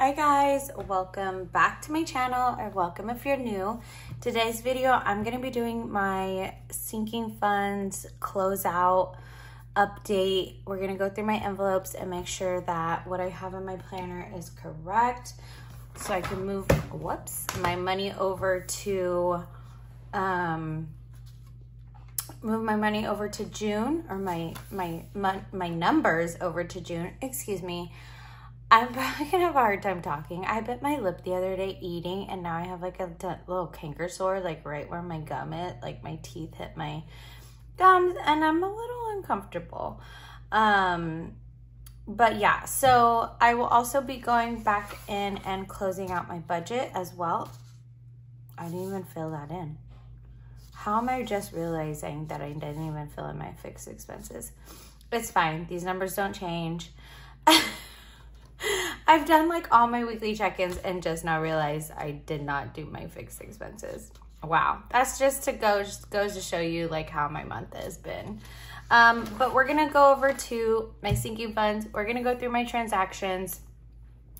Hi guys, welcome back to my channel or welcome if you're new. Today's video, I'm gonna be doing my sinking funds closeout update. We're gonna go through my envelopes and make sure that what I have in my planner is correct so I can move, whoops, my money over to, um, move my money over to June or my, my, my, my numbers over to June, excuse me. I'm probably gonna have a hard time talking. I bit my lip the other day eating and now I have like a little canker sore, like right where my gum is, like my teeth hit my gums and I'm a little uncomfortable. Um, but yeah, so I will also be going back in and closing out my budget as well. I didn't even fill that in. How am I just realizing that I didn't even fill in my fixed expenses? It's fine. These numbers don't change. I've done like all my weekly check-ins and just now realized I did not do my fixed expenses. Wow, that's just to go just goes to show you like how my month has been. Um, but we're gonna go over to my sinking funds. We're gonna go through my transactions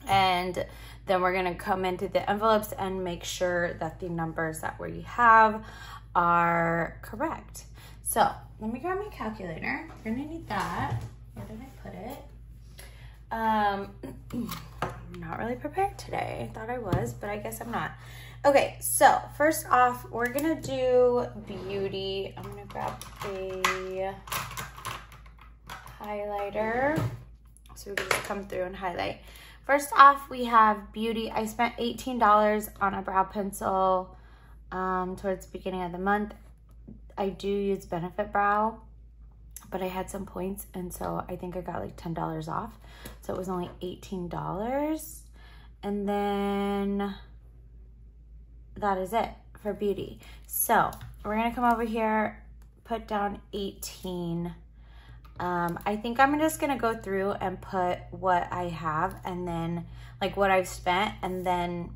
and then we're gonna come into the envelopes and make sure that the numbers that we have are correct. So let me grab my calculator. We're gonna need that. Where did I put it? Um, I'm not really prepared today. I thought I was, but I guess I'm not. Okay, so first off, we're gonna do beauty. I'm gonna grab a highlighter. So we can come through and highlight. First off, we have beauty. I spent $18 on a brow pencil um, towards the beginning of the month. I do use Benefit Brow but I had some points and so I think I got like $10 off. So it was only $18. And then that is it for beauty. So we're gonna come over here, put down 18. Um, I think I'm just gonna go through and put what I have and then like what I've spent and then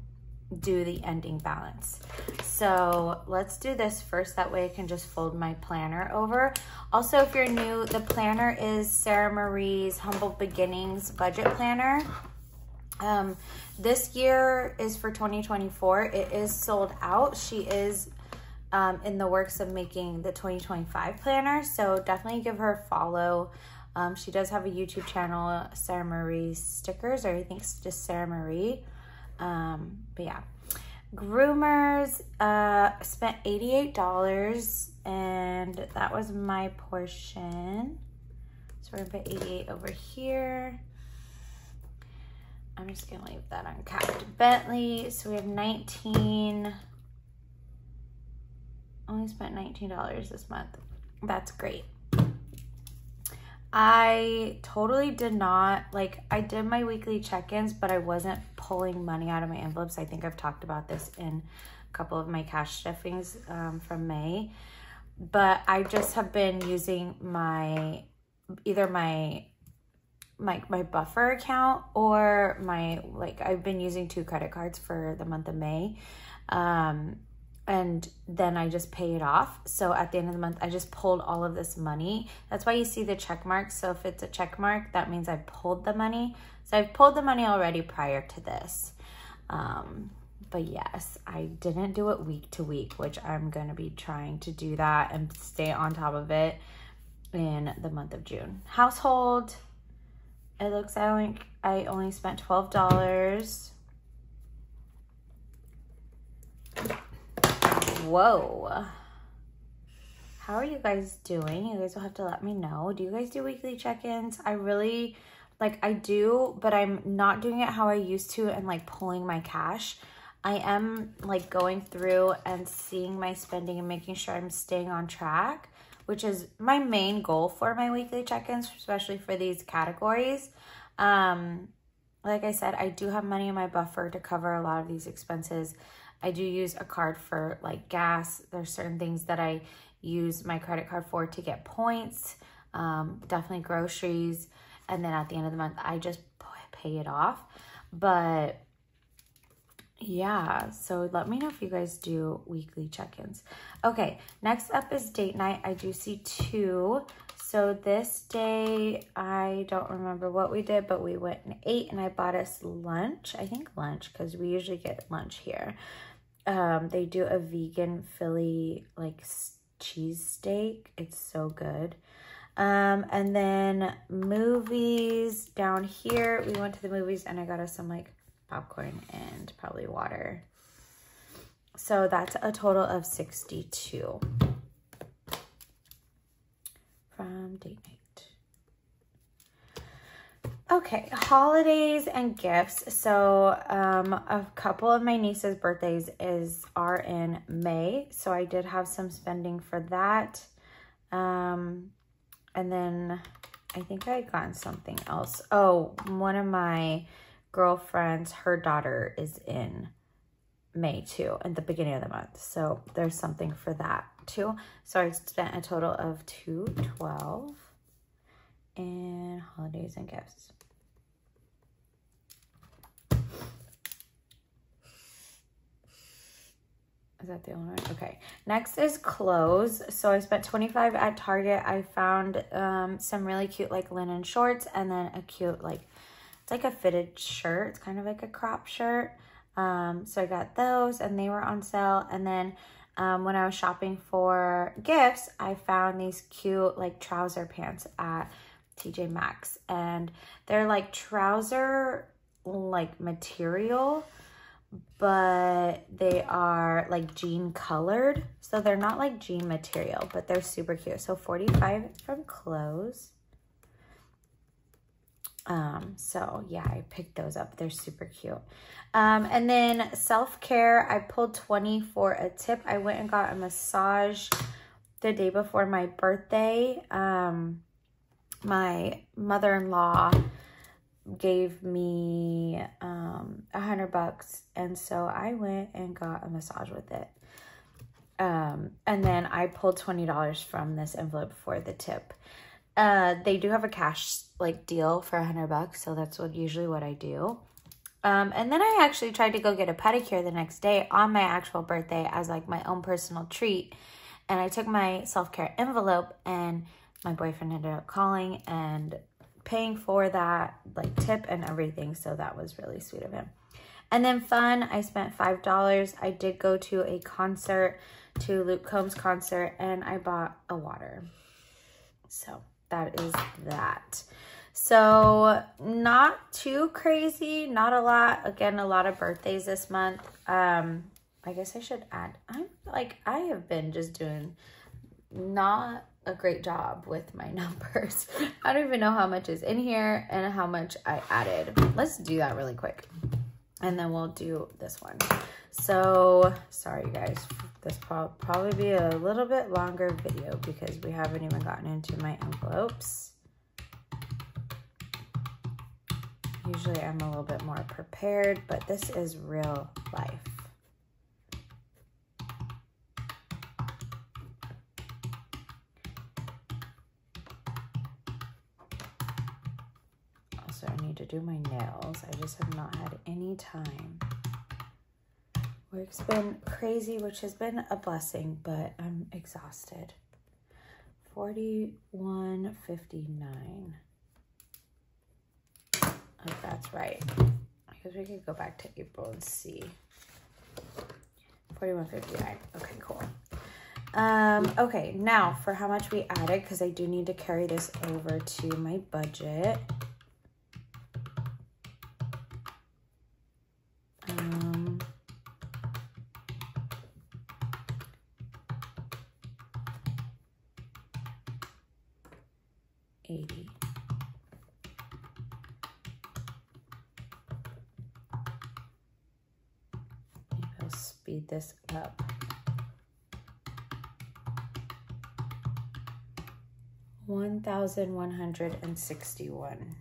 do the ending balance. So let's do this first. That way I can just fold my planner over. Also, if you're new, the planner is Sarah Marie's Humble Beginnings Budget Planner. Um, this year is for 2024. It is sold out. She is um, in the works of making the 2025 planner. So definitely give her a follow. Um, she does have a YouTube channel, Sarah Marie Stickers, or I think it's just Sarah Marie. Um, but yeah. Groomers uh, spent $88 and that was my portion. So we're gonna put 88 over here. I'm just gonna leave that uncapped. Bentley, so we have 19, only spent $19 this month. That's great. I totally did not, like, I did my weekly check-ins, but I wasn't pulling money out of my envelopes. I think I've talked about this in a couple of my cash stuffings um, from May. But I just have been using my, either my, my, my buffer account or my, like, I've been using two credit cards for the month of May. Um, and then I just pay it off. So at the end of the month, I just pulled all of this money. That's why you see the check mark. So if it's a check mark, that means I pulled the money. So I've pulled the money already prior to this. Um, but yes, I didn't do it week to week, which I'm going to be trying to do that and stay on top of it in the month of June. Household, it looks like I only spent $12 whoa. How are you guys doing? You guys will have to let me know. Do you guys do weekly check-ins? I really, like I do, but I'm not doing it how I used to and like pulling my cash. I am like going through and seeing my spending and making sure I'm staying on track, which is my main goal for my weekly check-ins, especially for these categories. Um, like I said, I do have money in my buffer to cover a lot of these expenses. I do use a card for like gas. There's certain things that I use my credit card for to get points, um, definitely groceries. And then at the end of the month, I just pay it off. But yeah, so let me know if you guys do weekly check-ins. Okay, next up is date night. I do see two. So this day, I don't remember what we did, but we went and ate and I bought us lunch. I think lunch because we usually get lunch here. Um, they do a vegan Philly like cheesesteak. It's so good. Um, and then movies down here. We went to the movies and I got us some like popcorn and probably water. So that's a total of 62 from date night. Okay, holidays and gifts. So um, a couple of my niece's birthdays is are in May. So I did have some spending for that. Um, and then I think I got something else. Oh, one of my girlfriends, her daughter is in May too, at the beginning of the month. So there's something for that too. So I spent a total of 212 in holidays and gifts. Is that the only one? Okay. Next is clothes. So I spent 25 at Target. I found um, some really cute like linen shorts and then a cute like, it's like a fitted shirt. It's kind of like a crop shirt. Um, so I got those and they were on sale. And then um, when I was shopping for gifts, I found these cute like trouser pants at TJ Maxx. And they're like trouser like material but they are like jean colored. So they're not like jean material, but they're super cute. So 45 from clothes. Um, so yeah, I picked those up. They're super cute. Um, and then self-care, I pulled 20 for a tip. I went and got a massage the day before my birthday. Um, my mother-in-law gave me um, a hundred bucks. And so I went and got a massage with it. Um, and then I pulled $20 from this envelope for the tip. Uh, they do have a cash like deal for a hundred bucks. So that's what usually what I do. Um, and then I actually tried to go get a pedicure the next day on my actual birthday as like my own personal treat. And I took my self-care envelope and my boyfriend ended up calling and paying for that like tip and everything. So that was really sweet of him. And then fun, I spent $5. I did go to a concert, to Luke Combs concert, and I bought a water. So that is that. So not too crazy, not a lot. Again, a lot of birthdays this month. Um, I guess I should add, I'm like, I have been just doing not a great job with my numbers. I don't even know how much is in here and how much I added. Let's do that really quick. And then we'll do this one. So, sorry guys, this will probably be a little bit longer video because we haven't even gotten into my envelopes. Usually I'm a little bit more prepared, but this is real life. To do my nails. I just have not had any time. Work's been crazy, which has been a blessing, but I'm exhausted. 41.59. Oh, that's right. I guess we could go back to April and see. 41.59. Okay, cool. Um, okay, now for how much we added, because I do need to carry this over to my budget. This up. One thousand one hundred and sixty-one.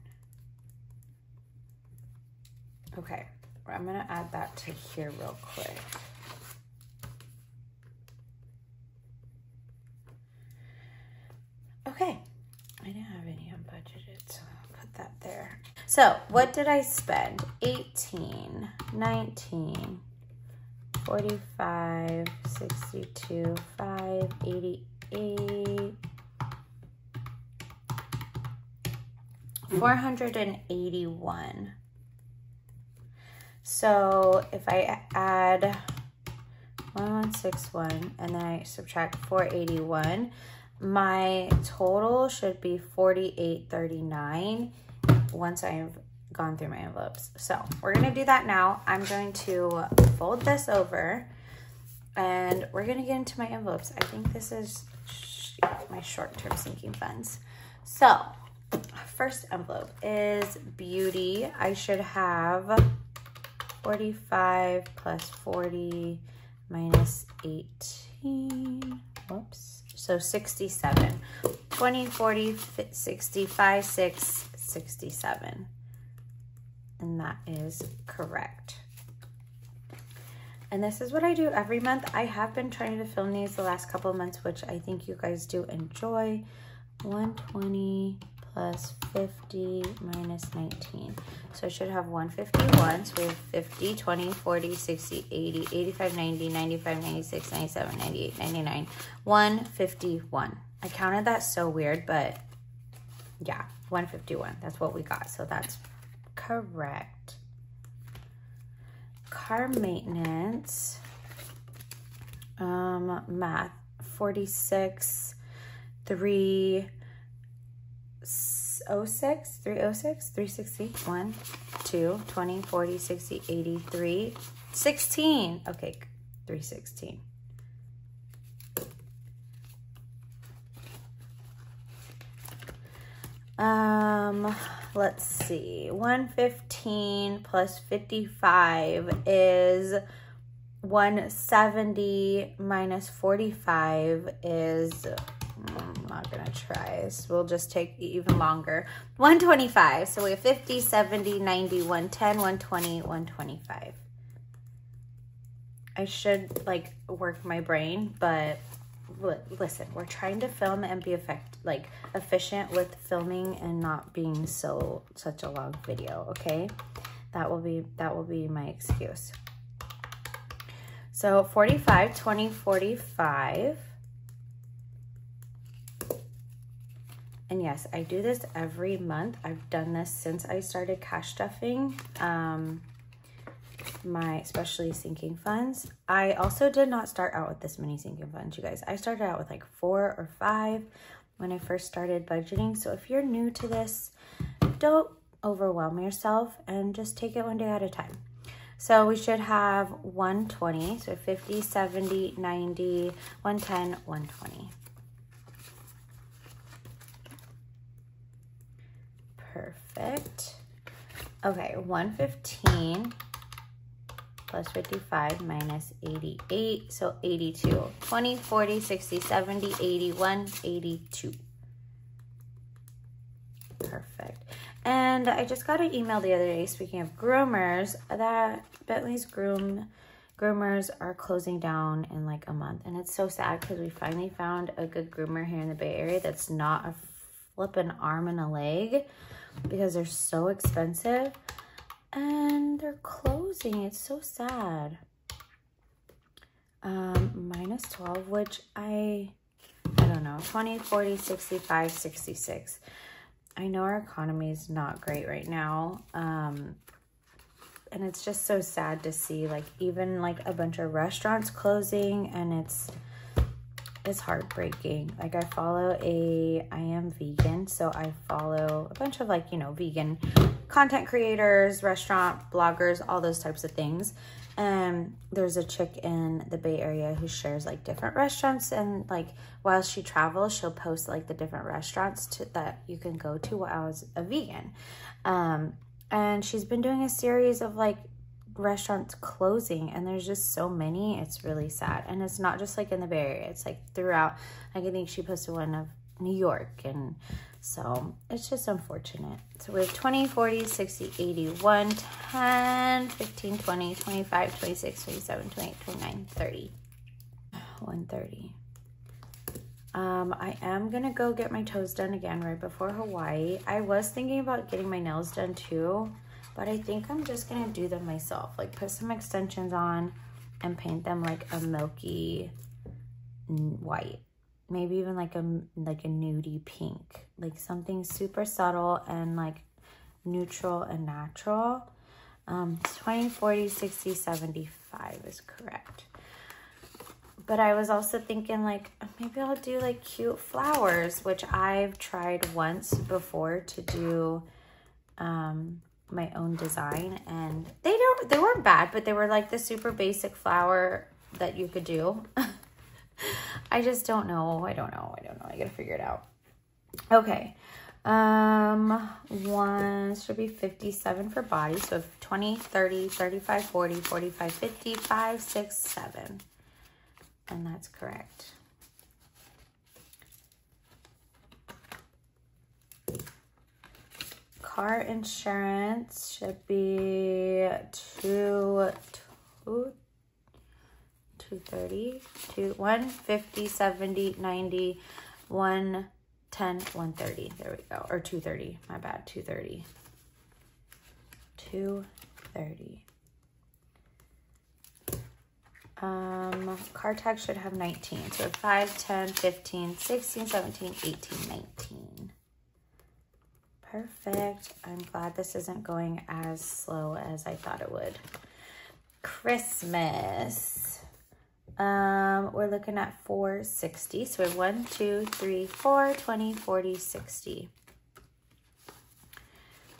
Okay, I'm gonna add that to here real quick. Okay, I didn't have any unbudgeted, so I'll put that there. So what did I spend? 18, 19, 45, 62, 5, 88, 481. So if I add 1161 and then I subtract 481, my total should be 4839 once I've gone through my envelopes. So we're gonna do that now. I'm going to fold this over and we're gonna get into my envelopes. I think this is my short-term sinking funds. So first envelope is beauty. I should have 45 plus 40 minus 18. Whoops. So 67. 20, 40, 65, 6, 67. And that is correct. And this is what I do every month. I have been trying to film these the last couple of months, which I think you guys do enjoy. 120 plus 50 minus 19. So I should have 151. So we have 50, 20, 40, 60, 80, 85, 90, 95, 96, 97, 98, 99, 151. I counted that so weird, but yeah, 151. That's what we got. So that's correct car maintenance, um, math, 46, 306, 306, 360, 1, 2, 20, 40, 60, 83, 16. Okay, 316. Um, let's see. 115 plus 55 is 170 minus 45 is I'm not gonna try this. We'll just take even longer. 125. So we have 50, 70, 90, 110, 120, 125. I should like work my brain, but listen, we're trying to film and be effect like efficient with filming and not being so such a long video, okay? That will be that will be my excuse. So 45, 20, 45. And yes, I do this every month. I've done this since I started cash stuffing. Um, my especially sinking funds. I also did not start out with this many sinking funds, you guys. I started out with like four or five when I first started budgeting. So if you're new to this, don't overwhelm yourself and just take it one day at a time. So we should have 120, so 50, 70, 90, 110, 120. Perfect. Okay, 115 plus 55 minus 88, so 82. 20, 40, 60, 70, 81, 82. Perfect. And I just got an email the other day, speaking of groomers, that Bentley's groom groomers are closing down in like a month. And it's so sad because we finally found a good groomer here in the Bay Area that's not a flipping arm and a leg because they're so expensive and they're closing. It's so sad. Um, minus 12, which I, I don't know, 20, 40, 65, 66. I know our economy is not great right now. Um, and it's just so sad to see like even like a bunch of restaurants closing and it's is heartbreaking. Like I follow a, I am vegan, so I follow a bunch of like, you know, vegan content creators, restaurant bloggers, all those types of things. And there's a chick in the Bay Area who shares like different restaurants and like while she travels, she'll post like the different restaurants to, that you can go to while I was a vegan. Um, and she's been doing a series of like restaurants closing and there's just so many it's really sad. And it's not just like in the bay area it's like throughout like i think she posted one of new york and so it's just unfortunate. So we have 20 40 60 80 1 10 15 20 25 26 27 28 29 30 130 um, I am going to go get my toes done again right before Hawaii. I was thinking about getting my nails done too, but I think I'm just gonna do them myself. Like put some extensions on and paint them like a milky white. maybe even like a like a nudie pink, like something super subtle and like neutral and natural. Um, 20, 40, 60, 75 is correct. But I was also thinking like, maybe I'll do like cute flowers, which I've tried once before to do um, my own design. And they don't, they weren't bad, but they were like the super basic flower that you could do. I just don't know. I don't know. I don't know. I gotta figure it out. Okay. Um, one should be 57 for body. So 20, 30, 35, 40, 45, 50, 5, 6, 7. And that's correct. Car insurance should be two, two, 230, two, 150, 70, 90, 110, 130. There we go. Or 230. My bad. 230. 230. Um, car tax should have 19. So 5, 10, 15, 16, 17, 18, 19. Perfect. I'm glad this isn't going as slow as I thought it would. Christmas. Um, we're looking at 460. So we have 1, 2, 3, 4, 20, 40, 60.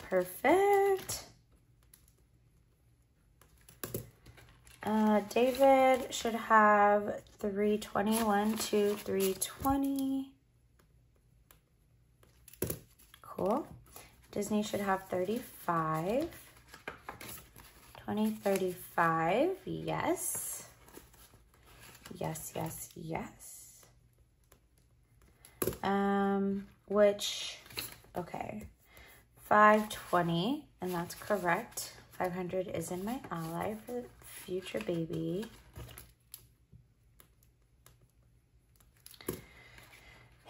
Perfect. Uh, David should have 320. 1, 2, 320. Cool. Disney should have 35. 20, 35. Yes. Yes, yes, yes. Um, which, okay, 520, and that's correct. 500 is in my Ally for future baby.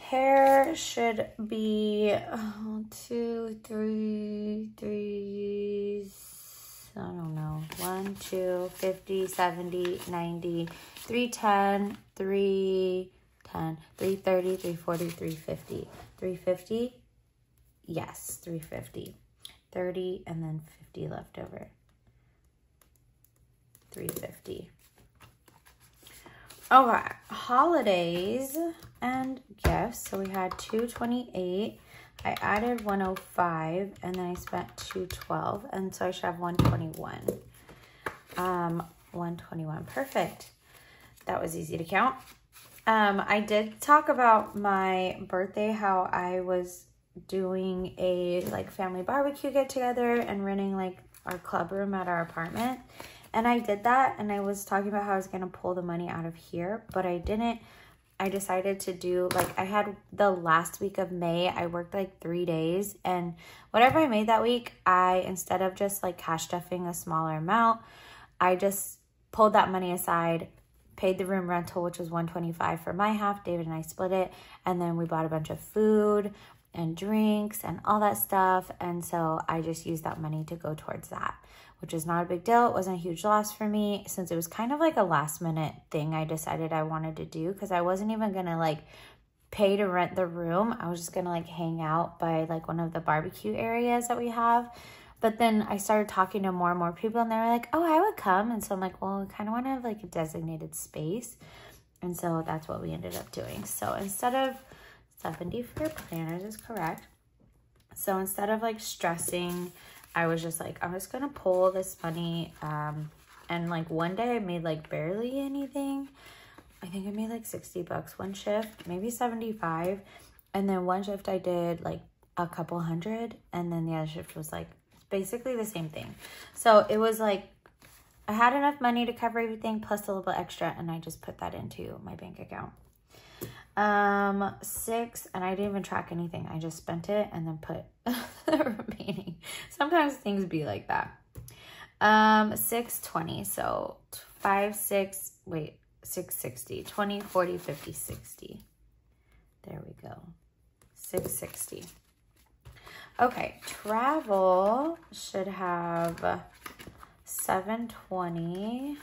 Hair should be oh, two, three, three, I don't know, 1, 2, 50, 70, 90, 310, 310, 330, 340, 350. 350? Yes, 350. 30 and then 50 left over. 350. Okay, holidays and gifts. So we had 228. I added 105 and then I spent 212 and so I should have 121. Um, 121, perfect. That was easy to count. Um, I did talk about my birthday, how I was doing a like family barbecue get together and renting like our club room at our apartment. And I did that and I was talking about how I was going to pull the money out of here, but I didn't I decided to do like I had the last week of May, I worked like three days and whatever I made that week, I instead of just like cash stuffing a smaller amount, I just pulled that money aside, paid the room rental, which was 125 for my half. David and I split it, and then we bought a bunch of food and drinks and all that stuff. And so I just used that money to go towards that which is not a big deal. It wasn't a huge loss for me since it was kind of like a last minute thing I decided I wanted to do because I wasn't even going to like pay to rent the room. I was just going to like hang out by like one of the barbecue areas that we have. But then I started talking to more and more people and they were like, oh, I would come. And so I'm like, well, I kind of want to have like a designated space. And so that's what we ended up doing. So instead of 70 for planners is correct. So instead of like stressing I was just like, I'm just going to pull this money. Um, and like one day I made like barely anything. I think I made like 60 bucks one shift, maybe 75. And then one shift I did like a couple hundred. And then the other shift was like basically the same thing. So it was like I had enough money to cover everything plus a little bit extra. And I just put that into my bank account. Um, six, and I didn't even track anything. I just spent it and then put the remaining. Sometimes things be like that. Um, 620, so 5, 6, wait, 660, 20, 40, 50, 60. There we go. 660. Okay, travel should have 720.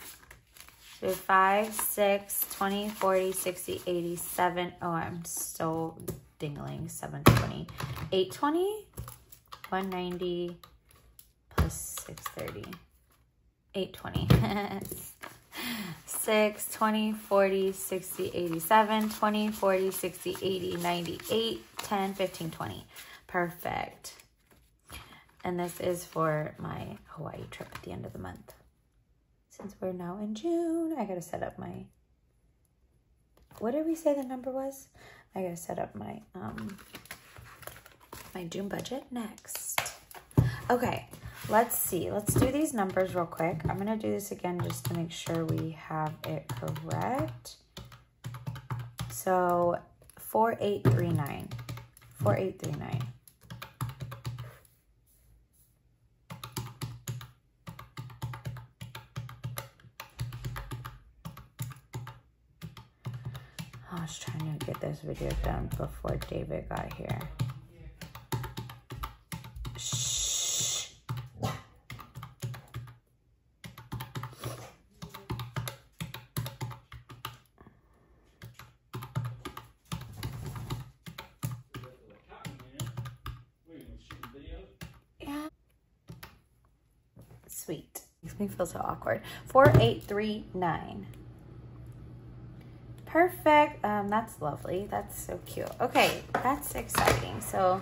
We have 5, 6, 20, 40, 60, 80, 7. Oh, I'm so dingling. 720. 820, 190, plus 630. 820. 6, 20, 40, 60, 87, 20, 40, 60, 80, 98, 10, 15, 20. Perfect. And this is for my Hawaii trip at the end of the month. Since we're now in June, I gotta set up my, what did we say the number was? I gotta set up my, um, my June budget next. Okay, let's see. Let's do these numbers real quick. I'm gonna do this again just to make sure we have it correct. So 4839, 4839. Get this video done before David got here. Shh. Yeah. Sweet. Makes me feel so awkward. 4839. Perfect. Um, that's lovely. That's so cute. Okay, that's exciting. So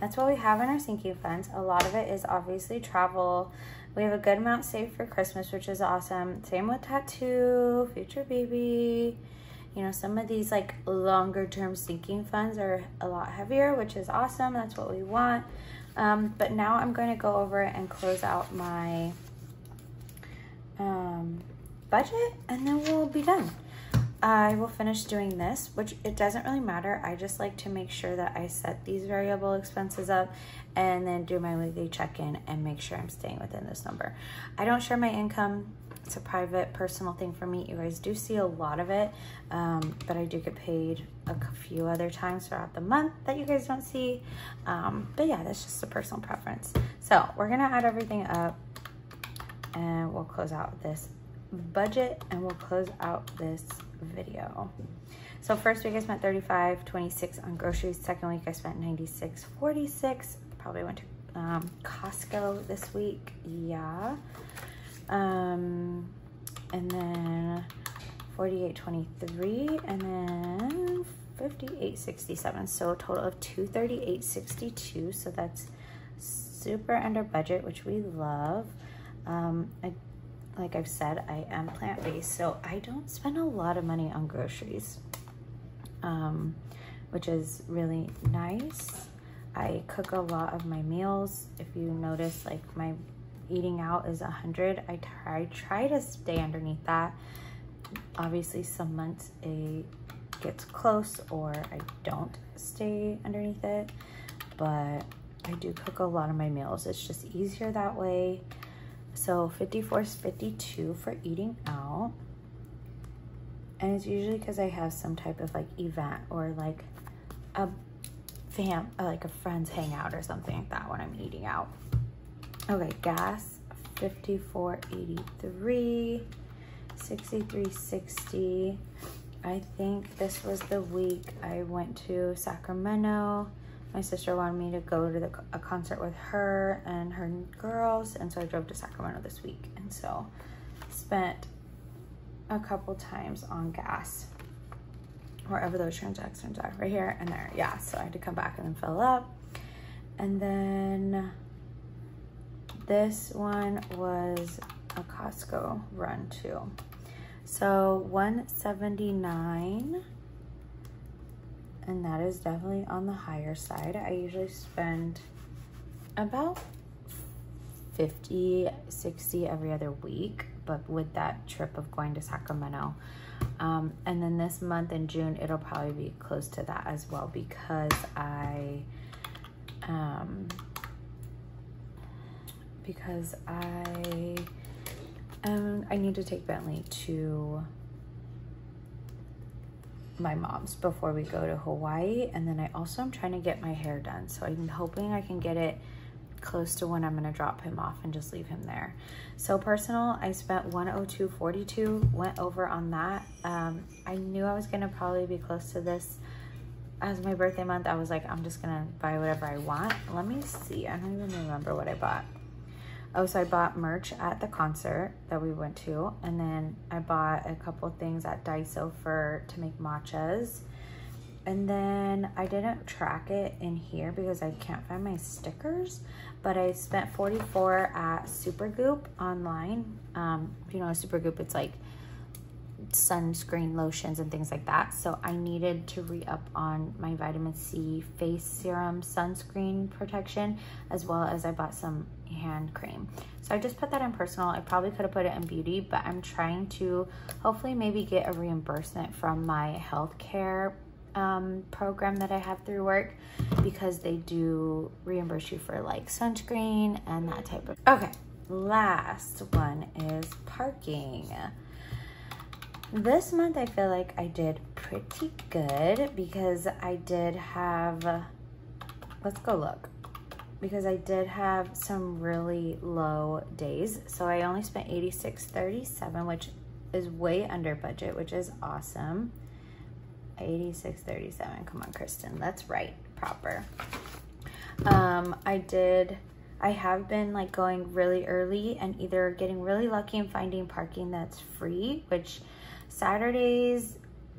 that's what we have in our sinking funds. A lot of it is obviously travel. We have a good amount saved for Christmas, which is awesome. Same with tattoo, future baby. You know, some of these like longer term sinking funds are a lot heavier, which is awesome. That's what we want. Um, but now I'm going to go over and close out my um, budget and then we'll be done. I will finish doing this, which it doesn't really matter. I just like to make sure that I set these variable expenses up and then do my weekly check-in and make sure I'm staying within this number. I don't share my income. It's a private, personal thing for me. You guys do see a lot of it, um, but I do get paid a few other times throughout the month that you guys don't see. Um, but yeah, that's just a personal preference. So we're gonna add everything up and we'll close out this budget and we'll close out this video. So first week I spent 35, 26 on groceries. Second week I spent 96, 46. Probably went to um, Costco this week. Yeah. Um, and then 48, 23 and then 58, 67. So a total of 238, 62. So that's super under budget, which we love. Um, I like I've said, I am plant-based, so I don't spend a lot of money on groceries, um, which is really nice. I cook a lot of my meals. If you notice, like my eating out is 100. I try, try to stay underneath that. Obviously, some months it gets close or I don't stay underneath it, but I do cook a lot of my meals. It's just easier that way. So 54 is 52 for eating out. And it's usually because I have some type of like event or like a fam, uh, like a friend's hangout or something like that when I'm eating out. Okay, gas 54.83, 63.60. I think this was the week I went to Sacramento my sister wanted me to go to the, a concert with her and her girls and so I drove to Sacramento this week and so spent a couple times on gas wherever those transactions are right here and there yeah so I had to come back and then fill up. And then this one was a Costco run too. So 179 and that is definitely on the higher side. I usually spend about 50, 60 every other week, but with that trip of going to Sacramento. Um, and then this month in June, it'll probably be close to that as well because I, um, because I, um, I need to take Bentley to my mom's before we go to Hawaii. And then I also am trying to get my hair done. So I'm hoping I can get it close to when I'm gonna drop him off and just leave him there. So personal, I spent 102.42, went over on that. Um, I knew I was gonna probably be close to this as my birthday month. I was like, I'm just gonna buy whatever I want. Let me see, I don't even remember what I bought. Oh, so I bought merch at the concert that we went to, and then I bought a couple things at Daiso for to make matchas. And then I didn't track it in here because I can't find my stickers, but I spent 44 at Supergoop online. Um, you know Supergoop, it's like sunscreen lotions and things like that. So I needed to re-up on my vitamin C face serum sunscreen protection, as well as I bought some hand cream. So I just put that in personal. I probably could have put it in beauty, but I'm trying to hopefully maybe get a reimbursement from my healthcare um, program that I have through work because they do reimburse you for like sunscreen and that type of. Okay, last one is parking. This month I feel like I did pretty good because I did have, let's go look, because I did have some really low days. So I only spent 86.37, which is way under budget, which is awesome. 86.37. Come on, Kristen. That's right. Proper. Um, I did, I have been like going really early and either getting really lucky and finding parking that's free, which Saturdays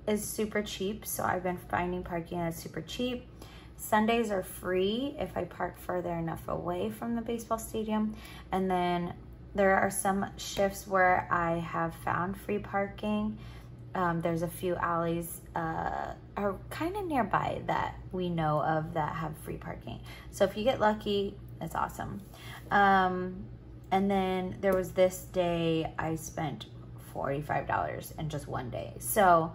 is super cheap. So I've been finding parking that's super cheap. Sundays are free if I park further enough away from the baseball stadium. And then there are some shifts where I have found free parking um, there's a few alleys uh, are kind of nearby that we know of that have free parking. So if you get lucky, it's awesome. Um, and then there was this day I spent $45 in just one day. So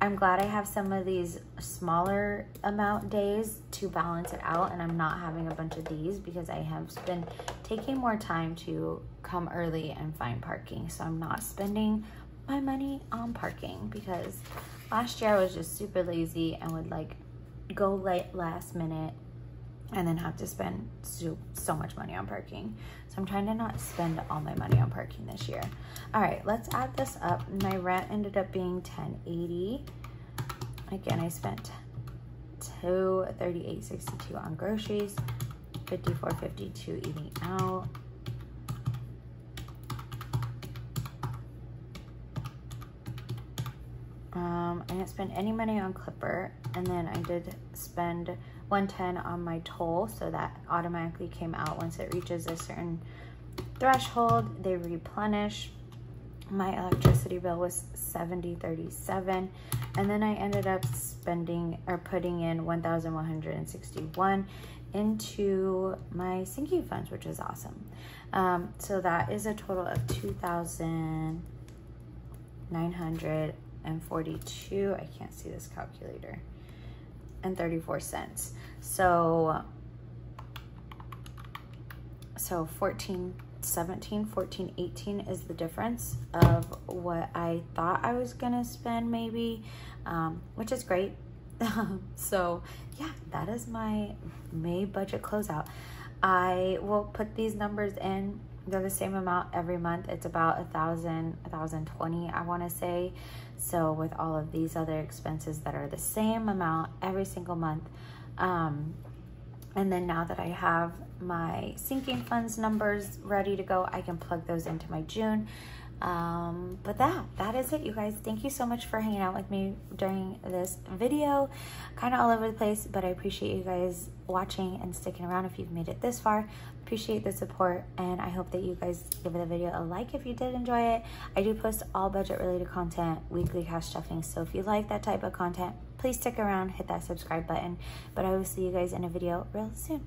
I'm glad I have some of these smaller amount days to balance it out and I'm not having a bunch of these because I have been taking more time to come early and find parking. So I'm not spending my money on parking because last year I was just super lazy and would like go late last minute and then have to spend so, so much money on parking. So I'm trying to not spend all my money on parking this year. All right, let's add this up. My rent ended up being 1080. Again, I spent 238.62 on groceries, 54.52 eating out, Um, I didn't spend any money on Clipper, and then I did spend 110 on my toll, so that automatically came out once it reaches a certain threshold. They replenish. My electricity bill was 70.37, and then I ended up spending or putting in 1,161 into my sinking funds, which is awesome. Um, so that is a total of 2,900 and 42, I can't see this calculator, and 34 cents. So, so 14, 17, 14, 18 is the difference of what I thought I was gonna spend maybe, um, which is great. so yeah, that is my May budget closeout. I will put these numbers in they're the same amount every month. It's about a thousand, a thousand twenty, I want to say. So with all of these other expenses that are the same amount every single month. Um, and then now that I have my sinking funds numbers ready to go, I can plug those into my June. Um, but that, that is it, you guys. Thank you so much for hanging out with me during this video. Kind of all over the place, but I appreciate you guys watching and sticking around if you've made it this far. Appreciate the support, and I hope that you guys give the video a like if you did enjoy it. I do post all budget-related content, weekly cash stuffing, so if you like that type of content, please stick around, hit that subscribe button. But I will see you guys in a video real soon.